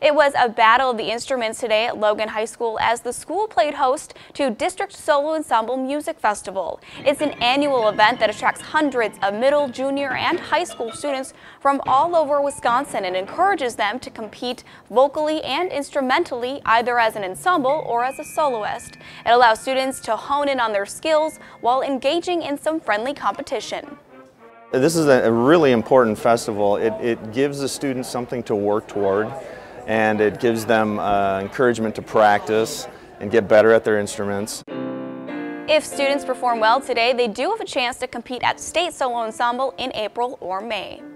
It was a battle of the instruments today at Logan High School as the school played host to District Solo Ensemble Music Festival. It's an annual event that attracts hundreds of middle, junior, and high school students from all over Wisconsin and encourages them to compete vocally and instrumentally either as an ensemble or as a soloist. It allows students to hone in on their skills while engaging in some friendly competition. This is a really important festival. It, it gives the students something to work toward and it gives them uh, encouragement to practice and get better at their instruments. If students perform well today, they do have a chance to compete at State Solo Ensemble in April or May.